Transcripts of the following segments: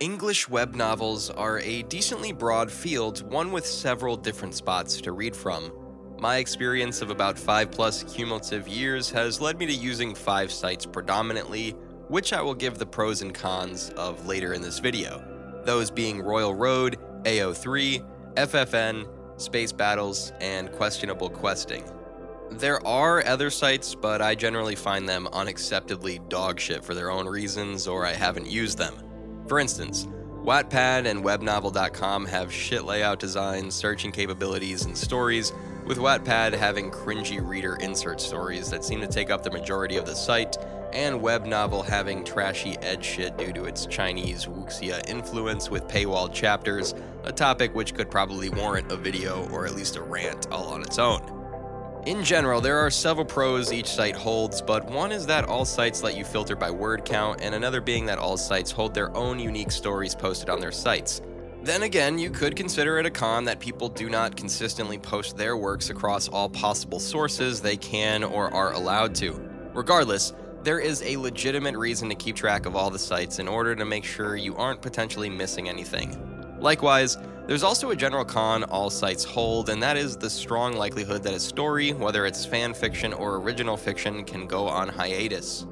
English web novels are a decently broad field, one with several different spots to read from. My experience of about 5 plus cumulative years has led me to using 5 sites predominantly, which I will give the pros and cons of later in this video. Those being Royal Road, AO3, FFN, Space Battles, and Questionable Questing. There are other sites, but I generally find them unacceptably dogshit for their own reasons or I haven't used them. For instance, Wattpad and webnovel.com have shit layout designs, searching capabilities, and stories, with Wattpad having cringy reader insert stories that seem to take up the majority of the site, and Webnovel having trashy edge shit due to its Chinese wuxia influence with paywalled chapters, a topic which could probably warrant a video or at least a rant all on its own. In general, there are several pros each site holds, but one is that all sites let you filter by word count, and another being that all sites hold their own unique stories posted on their sites. Then again, you could consider it a con that people do not consistently post their works across all possible sources they can or are allowed to. Regardless, there is a legitimate reason to keep track of all the sites in order to make sure you aren't potentially missing anything. Likewise, there's also a general con all sites hold, and that is the strong likelihood that a story, whether it's fan fiction or original fiction, can go on hiatus.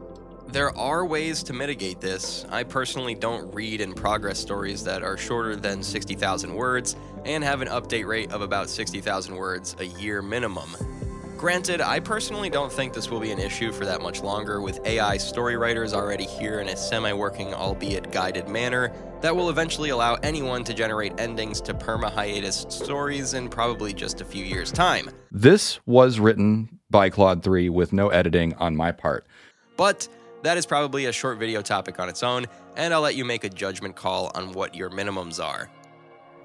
There are ways to mitigate this. I personally don't read in progress stories that are shorter than 60,000 words and have an update rate of about 60,000 words a year minimum. Granted, I personally don't think this will be an issue for that much longer, with AI story writers already here in a semi working, albeit guided manner that will eventually allow anyone to generate endings to perma hiatus stories in probably just a few years' time. This was written by Claude 3 with no editing on my part. But that is probably a short video topic on its own, and I'll let you make a judgment call on what your minimums are.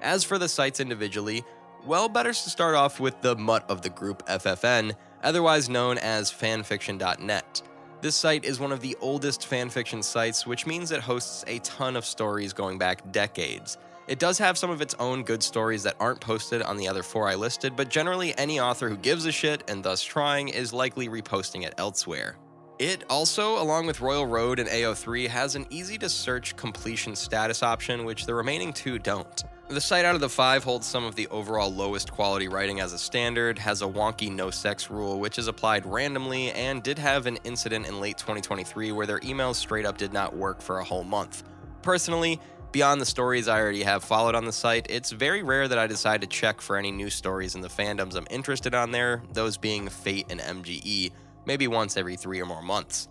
As for the sites individually, well, better to start off with the mutt of the group FFN, otherwise known as fanfiction.net. This site is one of the oldest fanfiction sites, which means it hosts a ton of stories going back decades. It does have some of its own good stories that aren't posted on the other four I listed, but generally any author who gives a shit and thus trying is likely reposting it elsewhere. It also, along with Royal Road and AO3, has an easy to search completion status option, which the remaining two don't. The site out of the five holds some of the overall lowest quality writing as a standard, has a wonky no sex rule which is applied randomly, and did have an incident in late 2023 where their emails straight up did not work for a whole month. Personally, beyond the stories I already have followed on the site, it's very rare that I decide to check for any new stories in the fandoms I'm interested on there, those being Fate and MGE, maybe once every three or more months.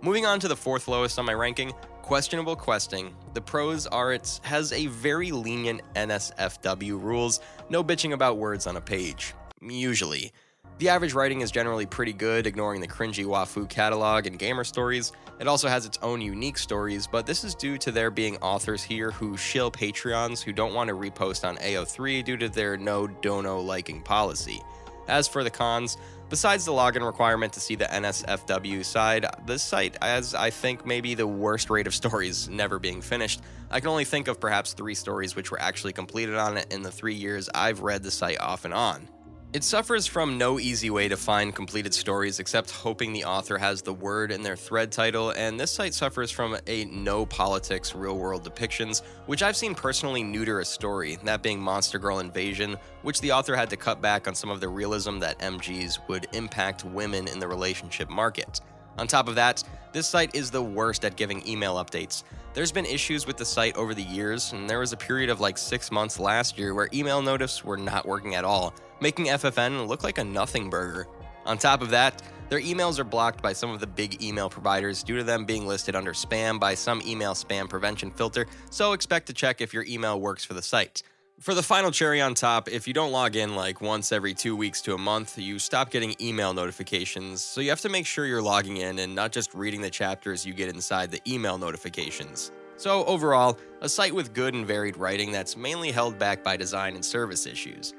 Moving on to the fourth lowest on my ranking, questionable questing. The pros are it has a very lenient NSFW rules, no bitching about words on a page. Usually. The average writing is generally pretty good, ignoring the cringy Waifu catalog and gamer stories. It also has its own unique stories, but this is due to there being authors here who shill Patreons who don't want to repost on AO3 due to their no dono liking policy. As for the cons, Besides the login requirement to see the NSFW side, this site has, I think, maybe the worst rate of stories never being finished. I can only think of perhaps three stories which were actually completed on it in the three years I've read the site off and on. It suffers from no easy way to find completed stories except hoping the author has the word in their thread title, and this site suffers from a no politics real world depictions, which I've seen personally neuter a story, that being Monster Girl Invasion, which the author had to cut back on some of the realism that MGs would impact women in the relationship market. On top of that, this site is the worst at giving email updates. There's been issues with the site over the years, and there was a period of like six months last year where email notice were not working at all making FFN look like a nothing burger. On top of that, their emails are blocked by some of the big email providers due to them being listed under spam by some email spam prevention filter, so expect to check if your email works for the site. For the final cherry on top, if you don't log in like once every two weeks to a month, you stop getting email notifications, so you have to make sure you're logging in and not just reading the chapters you get inside the email notifications. So, overall, a site with good and varied writing that's mainly held back by design and service issues.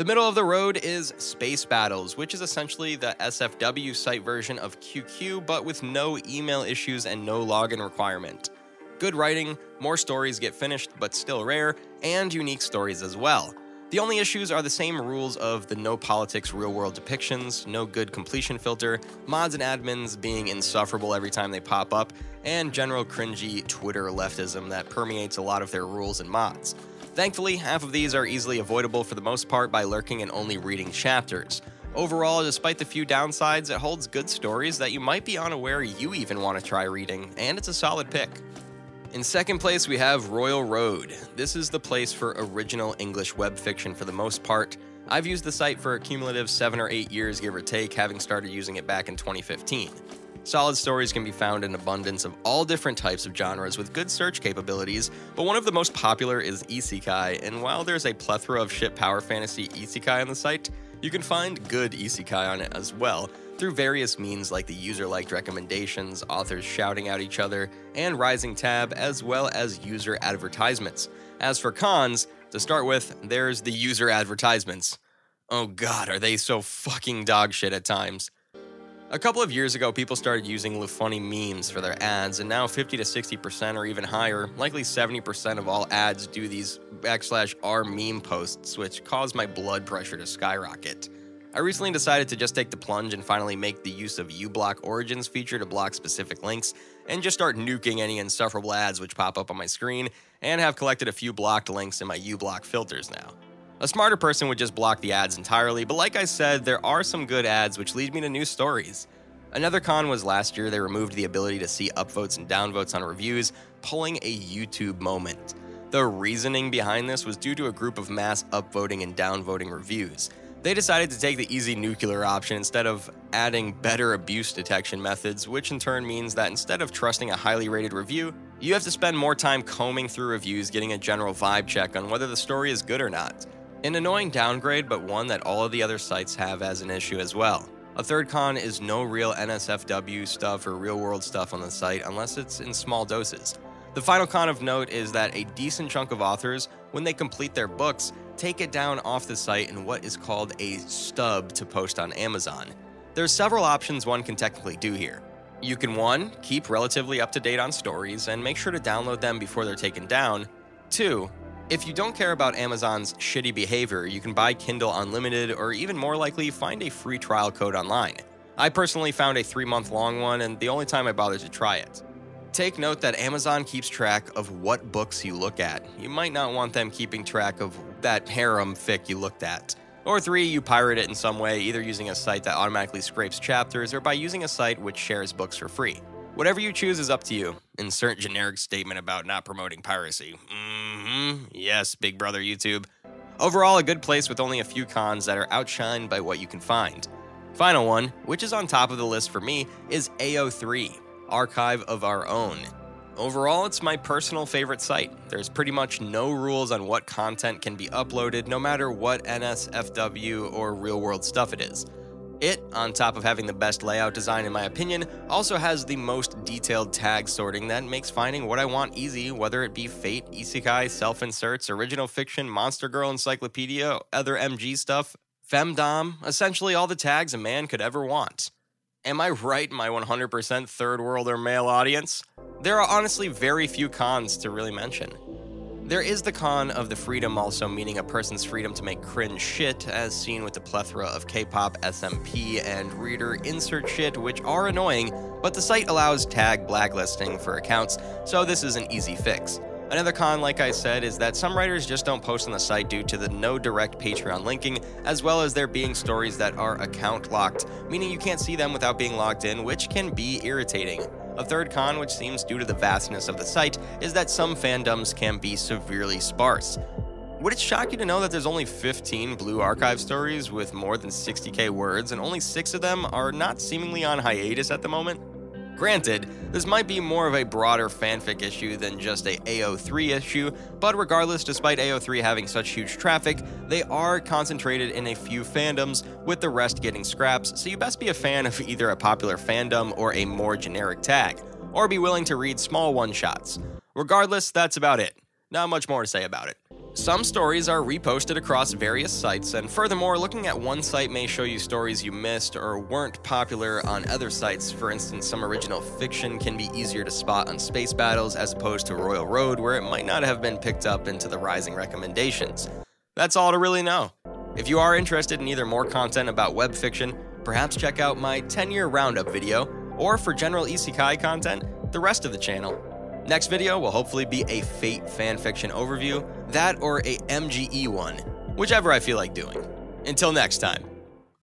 The middle of the road is Space Battles, which is essentially the SFW site version of QQ, but with no email issues and no login requirement. Good writing, more stories get finished but still rare, and unique stories as well. The only issues are the same rules of the no politics real world depictions, no good completion filter, mods and admins being insufferable every time they pop up, and general cringy Twitter leftism that permeates a lot of their rules and mods. Thankfully, half of these are easily avoidable for the most part by lurking and only reading chapters. Overall, despite the few downsides, it holds good stories that you might be unaware you even want to try reading, and it's a solid pick. In second place, we have Royal Road. This is the place for original English web fiction for the most part. I've used the site for a cumulative 7 or 8 years, give or take, having started using it back in 2015. Solid stories can be found in abundance of all different types of genres with good search capabilities, but one of the most popular is isekai, and while there's a plethora of shit power fantasy isekai on the site, you can find good isekai on it as well, through various means like the user liked recommendations, authors shouting at each other, and Rising Tab, as well as user advertisements. As for cons, to start with, there's the user advertisements. Oh god, are they so fucking dog shit at times. A couple of years ago, people started using Lufunny memes for their ads, and now 50 to 60% or even higher, likely 70% of all ads do these backslash R meme posts, which cause my blood pressure to skyrocket. I recently decided to just take the plunge and finally make the use of uBlock Origins feature to block specific links, and just start nuking any insufferable ads which pop up on my screen, and have collected a few blocked links in my uBlock filters now. A smarter person would just block the ads entirely, but like I said, there are some good ads which lead me to new stories. Another con was last year they removed the ability to see upvotes and downvotes on reviews, pulling a YouTube moment. The reasoning behind this was due to a group of mass upvoting and downvoting reviews. They decided to take the easy nuclear option instead of adding better abuse detection methods, which in turn means that instead of trusting a highly rated review, you have to spend more time combing through reviews getting a general vibe check on whether the story is good or not. An annoying downgrade, but one that all of the other sites have as an issue as well. A third con is no real NSFW stuff or real world stuff on the site unless it's in small doses. The final con of note is that a decent chunk of authors, when they complete their books, take it down off the site in what is called a stub to post on Amazon. There's several options one can technically do here. You can 1. Keep relatively up to date on stories and make sure to download them before they're taken down. 2. If you don't care about Amazon's shitty behavior, you can buy Kindle Unlimited or even more likely find a free trial code online. I personally found a 3 month long one and the only time I bothered to try it. Take note that Amazon keeps track of what books you look at. You might not want them keeping track of that harem fic you looked at. Or three, you pirate it in some way, either using a site that automatically scrapes chapters or by using a site which shares books for free. Whatever you choose is up to you. Insert generic statement about not promoting piracy. Mm-hmm. Yes, Big Brother YouTube. Overall, a good place with only a few cons that are outshined by what you can find. Final one, which is on top of the list for me, is AO3 archive of our own. Overall, it's my personal favorite site. There's pretty much no rules on what content can be uploaded, no matter what NSFW or real world stuff it is. It, on top of having the best layout design in my opinion, also has the most detailed tag sorting that makes finding what I want easy, whether it be Fate, Isekai, self inserts, original fiction, Monster Girl Encyclopedia, other MG stuff, Femdom, essentially all the tags a man could ever want. Am I right, my 100% third world or male audience? There are honestly very few cons to really mention. There is the con of the freedom also meaning a person's freedom to make cringe shit, as seen with the plethora of K-pop, SMP, and reader insert shit, which are annoying, but the site allows tag blacklisting for accounts, so this is an easy fix. Another con, like I said, is that some writers just don't post on the site due to the no direct Patreon linking, as well as there being stories that are account locked, meaning you can't see them without being logged in, which can be irritating. A third con, which seems due to the vastness of the site, is that some fandoms can be severely sparse. Would it shock you to know that there's only 15 Blue Archive stories with more than 60k words, and only 6 of them are not seemingly on hiatus at the moment? Granted, this might be more of a broader fanfic issue than just a AO3 issue, but regardless, despite AO3 having such huge traffic, they are concentrated in a few fandoms, with the rest getting scraps, so you best be a fan of either a popular fandom or a more generic tag, or be willing to read small one-shots. Regardless, that's about it. Not much more to say about it. Some stories are reposted across various sites, and furthermore, looking at one site may show you stories you missed or weren't popular on other sites. For instance, some original fiction can be easier to spot on Space Battles as opposed to Royal Road, where it might not have been picked up into the rising recommendations. That's all to really know. If you are interested in either more content about web fiction, perhaps check out my 10 year roundup video, or for general isekai content, the rest of the channel. Next video will hopefully be a Fate fanfiction overview, that or a MGE one, whichever I feel like doing. Until next time.